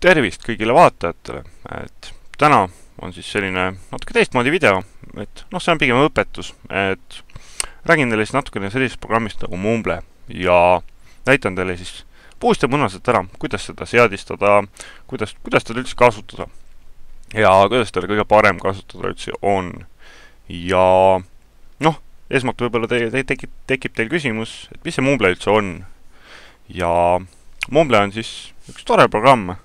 tervist kõigile vaatajatele, et täna on siis selline natuke teistmoodi video, et noh, see on pigem õpetus, et räägin teile siis natukene sellisest programmist nagu Mumble ja näitan teile siis puust ja munaselt ära, kuidas seda seadistada, kuidas, kuidas teda üldse kasutada. ja kuidas teda kõige parem kasutada üldse on. ja noh, esmalt võib-olla teil te, tekib, tekib teil küsimus, et mis see Mumble üldse on. ja Mumble on siis üks tore programm,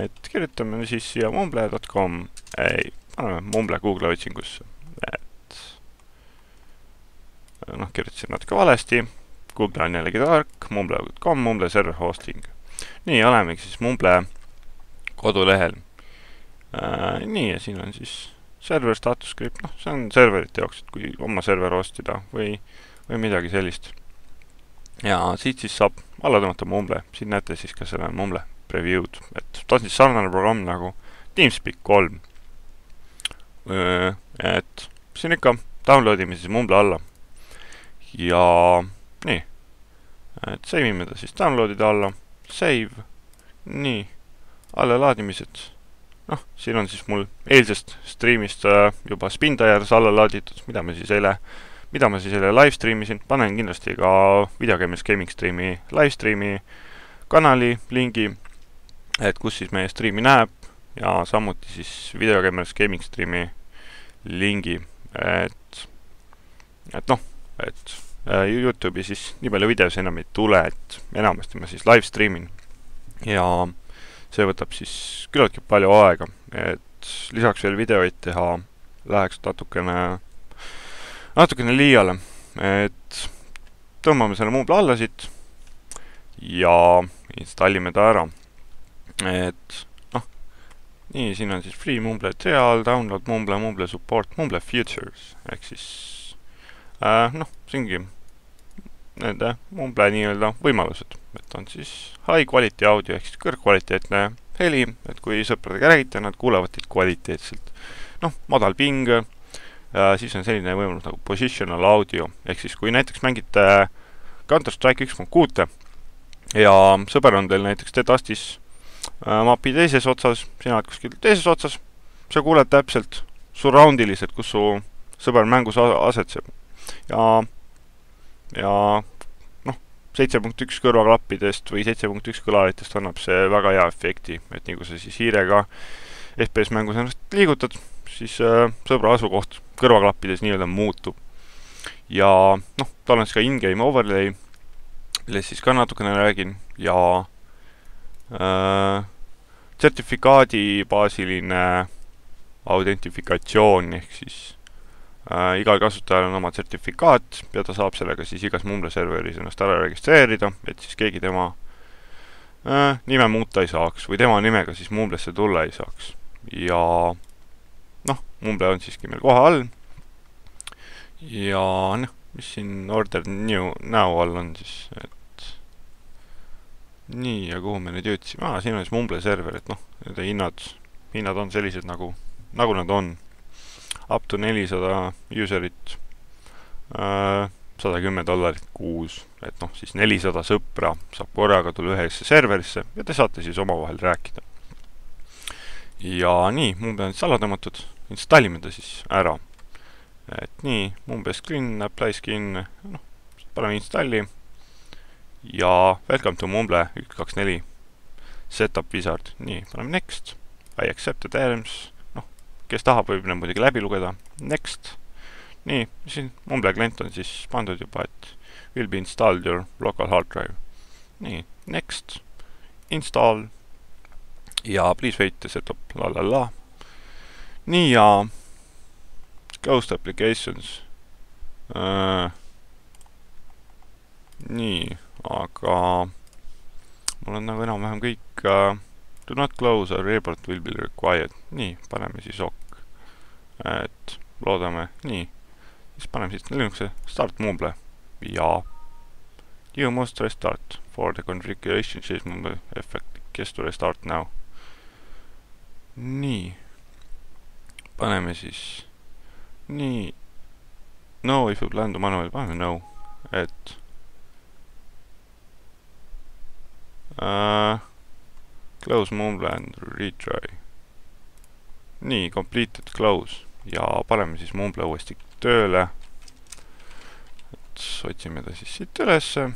et kirjutame siis siia mumble.com, ei, paneme Mumble Google'i otsingusse, et noh, kirjutasin natuke valesti. Google on jällegi tark, mumble.com, Mumble server hosting. nii, olemegi siis Mumble kodulehel. Äh,. nii, ja siin on siis server status script, noh, see on serverite jaoks, et kui oma server ostida või, või midagi sellist. ja siit siis saab alla tõmmata Mumble, siin näete siis ka selle Mumble preview'd, et ta on siis sarnane programm nagu Teamspeak kolm. et siin ikka download ime siis Mumble alla. Ja nii, et save ime ta siis download'ide alla, save, nii, allalaadimised, noh, siin on siis mul eilsest striimist äh, juba Spindires alla laaditud, mida me siis eile, mida ma siis eile live streamisin, panen kindlasti ka Videogames Gaming Streami live streami kanali lingi, et kus siis meie striimi näeb ja samuti siis Videogamers Gaming Streami lingi, et, et noh, et Äh, Youtube'i siis nii palju videosid enam ei tule, et enamasti ma siis live stream in. ja see võtab siis küllaltki palju aega, et lisaks veel videoid teha läheks natukene, natukene liiale, et tõmbame selle Moodle alla siit ja installime ta ära. Et noh, nii, siin on siis free Mumble trial, download Mumble, Mumble support, Mumble futures. Ehk siis äh, noh, see ongi nende Mumble nii-öelda võimalused, et on siis high quality audio ehk siis kõrgkvaliteetne heli, et kui sõpradega räägite, nad kuulevad teid kvaliteetselt. noh, madal ping, siis on selline võimalus nagu positional audio, ehk siis kui näiteks mängite Counter-Strike üks punkt kuute ja sõber on teil näiteks T-tastis äh, mapi teises otsas, sina oled kuskil teises otsas, sa kuuled täpselt surroundiliselt, kus su sõber mängus asetseb. ja ja noh, seitse punkt üks kõrvaklappidest või seitse punkt üks kõlaritest annab see väga hea efekti, et nii kui sa siis hiirega FPS mängus ennast liigutad, siis äh, sõbra asukoht kõrvaklappides nii-öelda muutub. ja noh, tal on siis ka in-game overlay, millest siis ka natukene räägin ja äh, sertifikaadi baasiline autentifikatsioon ehk siis äh, igal kasutajal on oma sertifikaat ja ta saab sellega siis igas Mumble serveris ennast ära registreerida, et siis keegi tema äh, nime muuta ei saaks või tema nimega siis Mumblesse tulla ei saaks. ja noh, Mumble on siiski meil koha all ja noh, mis siin order new now all on siis, et nii, ja kuhu me nüüd jõudsime, aa, siin on siis Mumble server, et noh, nende hinnad, hinnad on sellised nagu, nagu nad on. Up to nelisada user'it, äh, sada kümme dollarit kuus, et noh, siis nelisada sõpra saab korraga tulla ühesse serverisse ja te saate siis omavahel rääkida. ja nii, Mumble on siis alla tõmmatud, installime ta siis ära. et nii, Mumble screen, apply skin, noh, paneme installi ja welcome to Mumble üks, kaks, neli setup wizard, nii, paneme next, I accept the terms kes tahab, võib need muidugi läbi lugeda. Next. nii, siin Mumble klient on siis pandud juba, et will be installed your local hard drive. nii, next. Install. ja please wait the setup, la la la. nii ja closed applications uh,. nii, aga mul on nagu enam-vähem kõik uh, Do not close a report will be required. nii, paneme siis ok. et loodame, nii. siis paneme siis Linuxi start mumble ja you must restart for the configuration change mumble effect yes to restart now. nii. paneme siis nii. No if you plan to manually, paneme no, et uh, close mumble and retry. nii, completed close ja paneme siis mumble uuesti tööle. et otsime ta siis siit ülesse.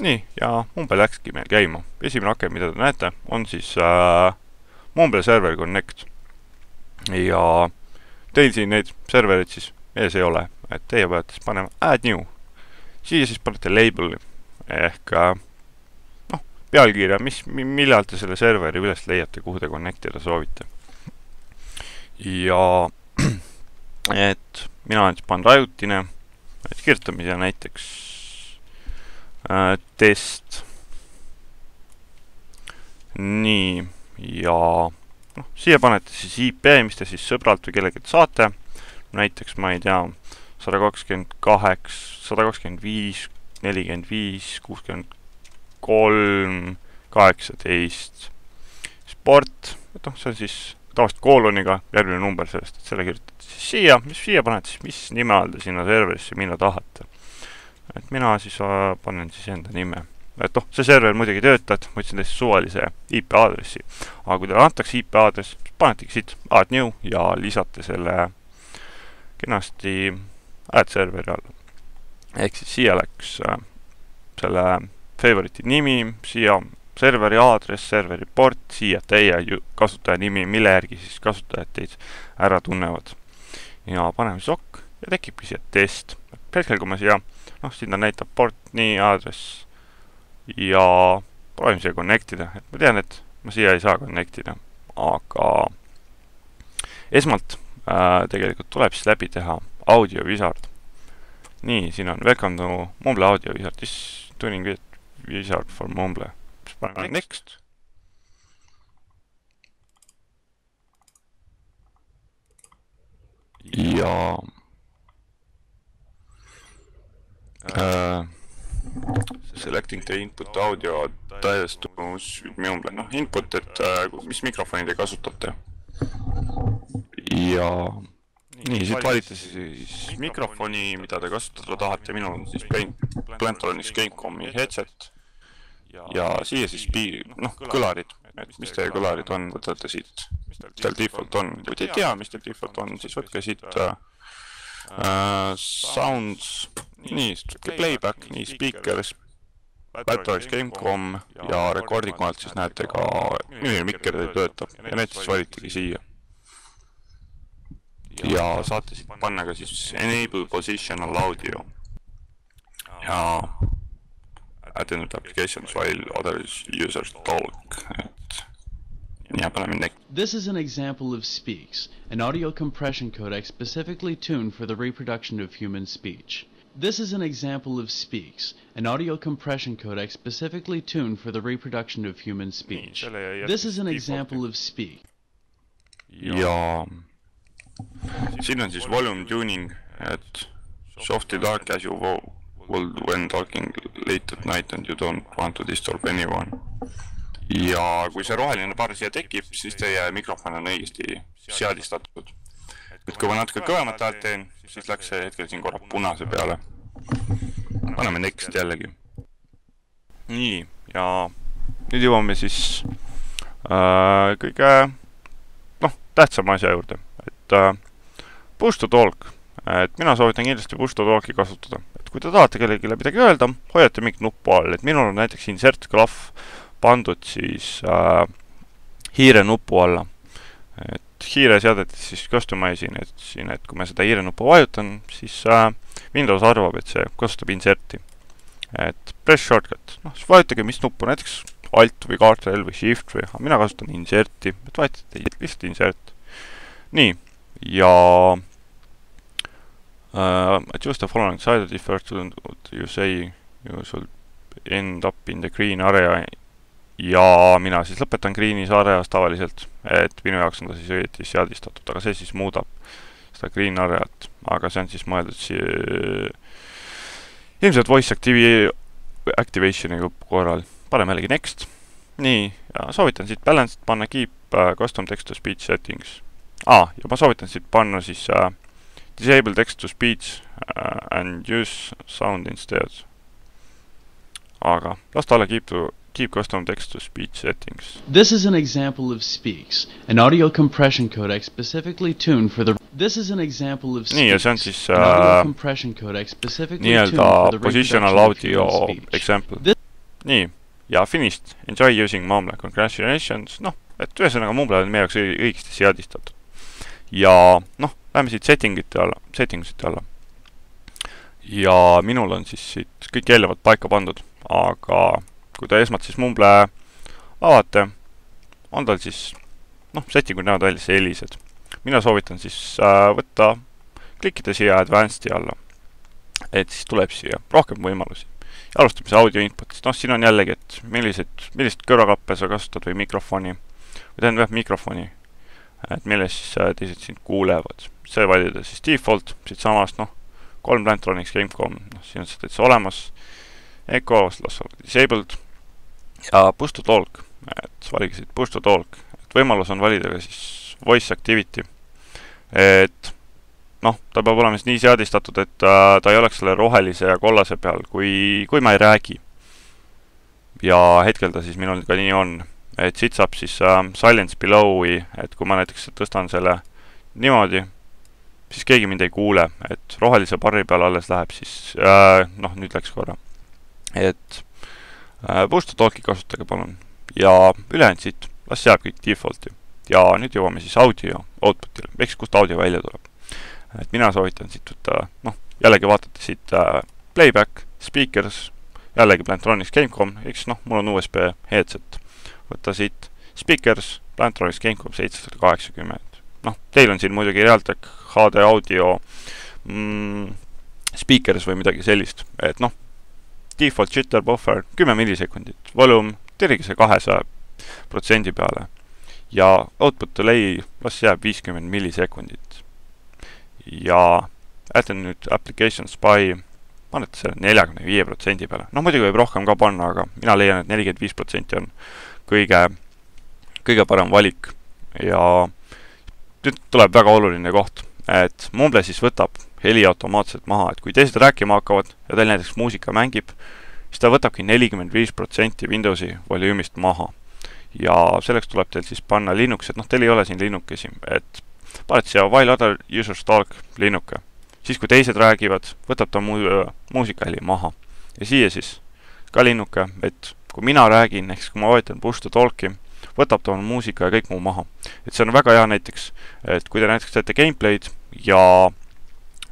nii, ja mumble läkski meil käima. esimene aken, mida te näete, on siis äh, mumble server connect. ja teil siin neid servereid siis ees ei ole, et teie peate siis panema add new. siia siis panete label'i ehk äh, noh, pealkirja, mis, millal te selle serveri üles leiate, kuhu te connect ida soovite. ja et mina olen siis pannud ajutine, et kirjutame siia näiteks äh, test. nii, ja noh, siia panete siis IP, mis te siis sõbralt või kellelgi saate näiteks ma ei tea, sada kakskümmend kaheksa, sada kakskümmend viis, nelikümmend viis, kuuskümmend kolm, kaheksateist, sport, et noh, see on siis tavaliselt kooloniga järgmine number sellest, et selle kirjutate siis siia, mis siia panete siis, mis nime all te sinna serverisse minna tahate. et mina siis äh, panen siis enda nime. et noh, see server muidugi töötab, ma ütlesin täiesti suvalise IP aadressi, aga kui teile antakse IP aadress, siis panetegi siit add new ja lisate selle kenasti ad serveri alla. ehk siis siia läks äh, selle favorite'i nimi, siia serveri aadress, serveri port, siia teie kasutaja nimi, mille järgi siis kasutajad teid ära tunnevad. ja paneme siis ok ja tekibki siia test. hetkel, kui ma siia, noh, sinna näitab port, nii, aadress ja proovime siia connect ida, et ma tean, et ma siia ei saa connect ida, aga esmalt äh, tegelikult tuleb siis läbi teha audio wizard. nii, siin on welcome to Mumble audio wizard, this tuning wizard for Mumble. siis paneme next. ja äh, selecting the input audio täiestus Mumble, noh input, et äh, mis mikrofoni te kasutate. Ja nii, siit valite siis. Mikrofoni, mida te kasutada tahate, minul on siis Plantronics Gamecomi headset ja siia siis pi-, noh, kõlarid, et mis teie kõlarid on, võtate siit, mis teil default on, kui te ei tea, mis teil default on, siis võtke siit äh, uh, sounds, nii, playback, nii, speakers, Battletoads Gamecom ja recording alt siis näete ka, milline mikker teil töötab. ja need siis valitegi siia. ja saate siit panna ka siis enable positional audio ja attended applications while other users talk, et ja paneme next. This is an example of Speaks, an audio compression codec specifically tuned for the reproduction of human speech. This is an example of Speaks, an audio compression codec specifically tuned for the reproduction of human speech. This is an example of Speak. ja siin on siis volume tuning, et softly dark as you will when talking late at night and you don't want to disturb anyone. ja kui see roheline paar siia tekib, siis teie mikrofon on õigesti seadistatud. et kui ma natuke kõvemat häält teen, siis läks see hetkel siin korra punase peale. paneme next jällegi. nii, ja nüüd jõuame siis äh, kõige noh, tähtsama asja juurde et äh, push to talk, et mina soovitan kindlasti push to talk'i kasutada. Et kui te tahate kellelegi midagi öelda, hoiate mingit nuppu all, et minul on näiteks insert klahv pandud siis äh, hiire nupu alla. et hiireseadetes siis customize in, et siin, et kui ma seda hiire nuppu vajutan, siis äh, Windows arvab, et see kasutab insert'i. et press shortcut, noh siis vajutage mis nuppu, näiteks Alt või Ctrl või Shift või, mina kasutan insert'i, et vajutate lihtsalt insert. nii ja uh, adjust the following side if first you say you should end up in the green area ja mina siis lõpetan green'is areas tavaliselt, et minu jaoks on ta siis õieti seadistatud, aga see siis muudab seda green areat, aga see on siis mõeldud si-, ilmselt voice activi-, activation'i korral. paneme jällegi next. nii, soovitan siit balanced panna keep uh, custom text to speech settings aa ah,, ja ma soovitan siit panna siis äh, disable text to speech äh, and use sound instead. aga las ta olla keep to, keep custom text to speech settings. This is an example of Speaks, an audio compression codec specifically tuned for the. This is an example of Nii, ja see on Speaks, siis an audio äh, compression codec specifically tuned nii-öelda for the positional audio example nii, ja finished, enjoy using Mumble, congratulations, noh, et ühesõnaga Mumble on meie jaoks õi- õigesti seadistatud. ja noh, lähme siit setting ite alla, settings ite alla. ja minul on siis siit kõik eelnevalt paika pandud, aga kui te esmalt siis Mumble avate, on tal siis noh, settingud näevad välja sellised. mina soovitan siis äh, võtta, klikkida siia advanced'i alla, et siis tuleb siia rohkem võimalusi. Ja alustame siis audio input'ist, noh siin on jällegi, et millised, millist kõrvaklappe sa kasutad või mikrofoni, või tähendab jah, mikrofoni, et milles siis teised sind kuulevad. see valida siis default siitsamast, noh, kolm Plantronics Gamecom, noh siin on see täitsa olemas, Echo, las olla disabled ja push to talk, et valige siit push to talk, et võimalus on valida ka siis voice activity, et noh, ta peab olema siis nii seadistatud, et äh, ta ei oleks selle rohelise ja kollase peal, kui, kui ma ei räägi. ja hetkel ta siis minul ka nii on, et siit saab siis äh, silence below'i, et kui ma näiteks tõstan selle niimoodi, siis keegi mind ei kuule, et rohelise barri peal alles läheb siis äh,, noh nüüd läks korra, et äh, push to talk'i kasutage palun. Ja ülejäänud siit, las jääb kõik default'i. ja nüüd jõuame siis audio output'ile, ehk siis kust audio välja tuleb? Et mina soovitan siit võtta, noh, jällegi vaatate siit äh, playback, speakers, jällegi Plantronics Gamecom, siis noh, mul on USB headset, võtta siit. Speakers, Plantronics Gamecom seitsesada kaheksakümmend. noh, teil on siin muidugi Realtek HD audio mm, speakers või midagi sellist, et noh, default jitter buffer kümme millisekundit, volum tirige see kahesaja protsendi peale ja output delay las jääb viiskümmend millisekundit. Ja jätan nüüd application spy, panete selle neljakümne viie protsendi peale, no muidugi võib rohkem ka panna, aga mina leian, et nelikümmend viis protsenti on kõige, kõige parem valik ja nüüd tuleb väga oluline koht, et Mumble siis võtab heli automaatselt maha, et kui teised rääkima hakkavad ja teil näiteks muusika mängib, siis ta võtabki nelikümmend viis protsenti Windowsi volüümist maha. ja selleks tuleb teil siis panna Linux, et noh, teil ei ole siin Linuxi, et paned siia while other users talk linnuke, siis kui teised räägivad, võtab ta mu-, muusikaheli maha. ja siia siis ka linnuke, et kui mina räägin, ehk siis kui ma vajutan push to talk'i, võtab ta oma muusika ja kõik muu maha. et see on väga hea näiteks, et kui te näiteks teete gameplay'd ja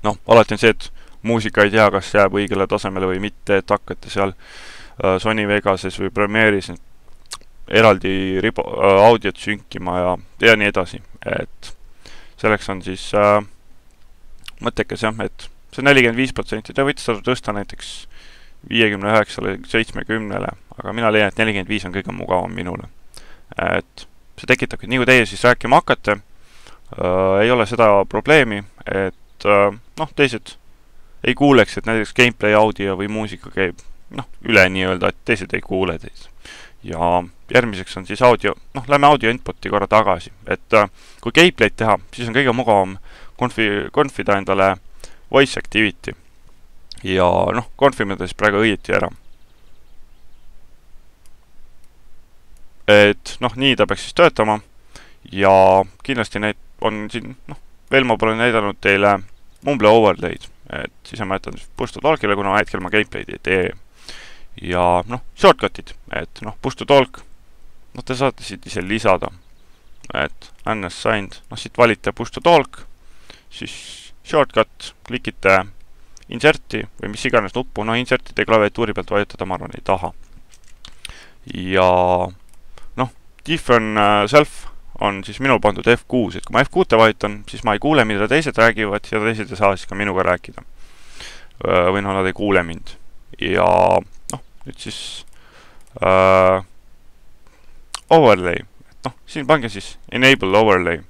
noh, alati on see, et muusika ei tea, kas jääb õigele tasemele või mitte, et hakkate seal äh, Sony Vegases või Premiere'is eraldi ribo- äh,, audiot sünkima ja, ja nii edasi, et selleks on siis äh, mõttekas jah, et see nelikümmend viis protsenti, te võite seda tõsta näiteks viiekümne üheksale, seitsmekümnele, aga mina leian, et nelikümmend viis on kõige mugavam minule. et see tekitabki, nii kui teie siis rääkima hakkate äh,, ei ole seda probleemi, et äh, noh, teised ei kuuleks, et näiteks gameplay audio või muusika käib noh, üle nii-öelda, et teised ei kuule teid. ja järgmiseks on siis audio, noh, lähme audio input'i korra tagasi, et äh, kui gameplay'd teha, siis on kõige mugavam confi-, confida endale voice activity. Ja noh, confime ta siis praegu õieti ära. et noh, nii ta peaks siis töötama. Ja kindlasti neid on siin noh, veel ma pole näidanud teile Mumble overlay'd, et siis ma jätan push to talk'ile, kuna hetkel ma gameplay'd ei tee. Ja noh, shortcut'id, et noh, push to talk, noh, te saate siit ise lisada, et unassigned, noh siit valite push to talk, siis shortcut, klikite insert'i või mis iganes nuppu, no insert'i te klaviatuuri pealt vajutada, ma arvan, ei taha. ja noh, diff on äh, self on siis minul pandud F6, et kui ma F6-e vajutan, siis ma ei kuule, mida teised räägivad ja teised ei saa siis ka minuga rääkida. või noh, nad ei kuule mind ja noh, nüüd siis äh, overlay, et noh, siin pange siis enable overlay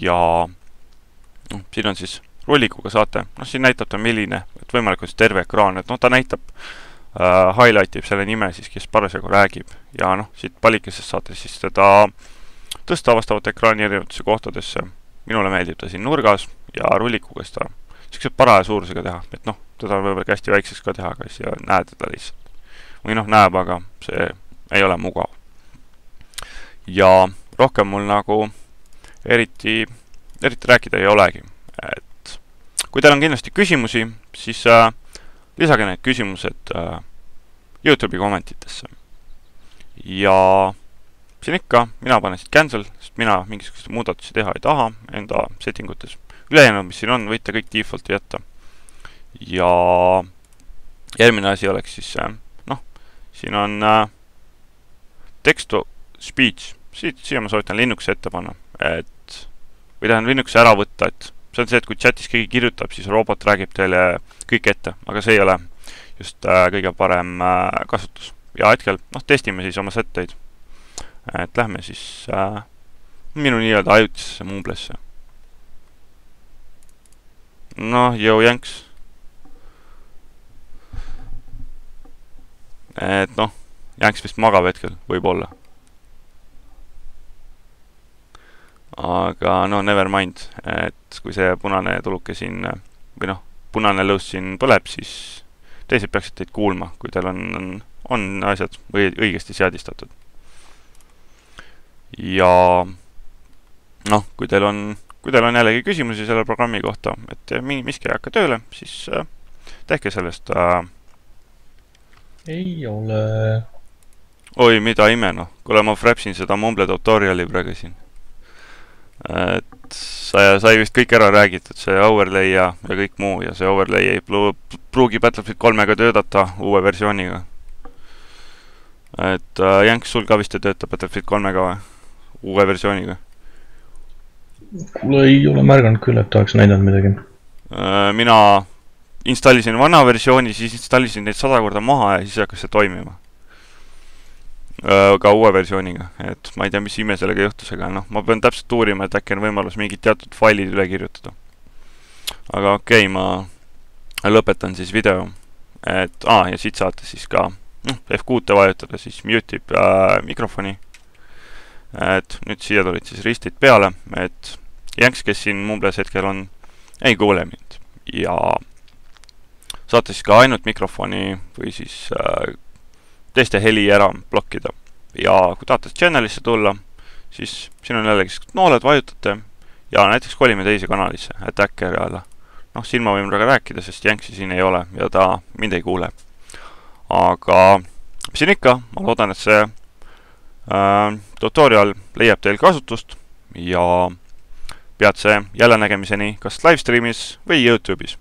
ja noh, siin on siis rullikuga saate, noh siin näitab ta milline, et võimalikult terve ekraan, et noh, ta näitab äh,, highlight ib selle nime siis, kes parasjagu räägib. Ja noh, siit palikesest saate siis teda tõsta vastavalt ekraani erinevatesse kohtadesse, minule meeldib ta siin nurgas ja rullikuga siis ta niisuguse paraja suurusega teha, et noh, teda on võimalik hästi väikseks ka teha, aga siis ei näe teda lihtsalt. või noh, näeb, aga see ei ole mugav. ja rohkem mul nagu eriti, eriti rääkida ei olegi, kui teil on kindlasti küsimusi, siis äh, lisage need küsimused äh, Youtube'i kommentitesse. ja siin ikka, mina panen siit cancel, sest mina mingisuguseid muudatusi teha ei taha enda setting utes. ülejäänud, mis siin on, võite kõik default'i jätta. ja järgmine asi oleks siis äh, noh, siin on äh, text to speech, siit, siia ma soovitan Linuxi ette panna, et või tähendab Linuxi ära võtta, et see on see, et kui chatis keegi kirjutab, siis robot räägib teile kõik ette, aga see ei ole just äh, kõige parem äh, kasutus. ja hetkel, noh, testime siis oma sätteid. et lähme siis äh, minu nii-öelda ajutisesse Mooble'sse. noh, jõu jänks et noh, Jänks vist magab hetkel, võib-olla. Aga no never mind, et kui see punane tuluke siin või noh, punane lõus siin põleb, siis teised peaksid teid kuulma, kui teil on, on, on asjad või õigesti seadistatud. ja noh, kui teil on, kui teil on jällegi küsimusi selle programmi kohta, et miski ei hakka tööle, siis äh, tehke sellest äh, ei ole. oi, mida ime noh, kuule ma frapsin seda Mumble tutorial'i praegu siin. Et sai, sai vist kõik ära räägitud, see overlay ja, ja kõik muu ja see overlay ei pruugi Battlefield kolmega töötada uue versiooniga. et äh, Jänks, sul ka vist ei tööta Battlefield kolmega või? uue versiooniga? kuule, ei ole märganud küll, et oleks näidanud midagi äh,. mina installisin vana versiooni, siis installisin neid sada korda maha ja siis hakkas see toimima. Ka uue versiooniga, et ma ei tea, mis ime sellega juhtus, aga noh, ma pean täpselt uurima, et äkki on võimalus mingid teatud failid üle kirjutada. aga okei okay,, ma lõpetan siis video, et aa ah,, ja siit saate siis ka noh, F6-te vajutada, siis mute ib äh, mikrofoni. et nüüd siia tulid siis ristid peale, et Jänks, kes siin Mumbles hetkel on, ei kuule mind ja saate siis ka ainult mikrofoni või siis äh, teiste heli ära blokkida. ja kui tahate channel'isse tulla, siis siin on jällegi nooled, vajutate ja näiteks kolime teise kanalisse, Attackeri alla. noh, siin ma võin praegu rääkida, sest Jänksi siin ei ole ja ta mind ei kuule. aga mis siin ikka, ma loodan, et see äh, tutorial leiab teil kasutust ja peatse jällenägemiseni kas live stream'is või Youtube'is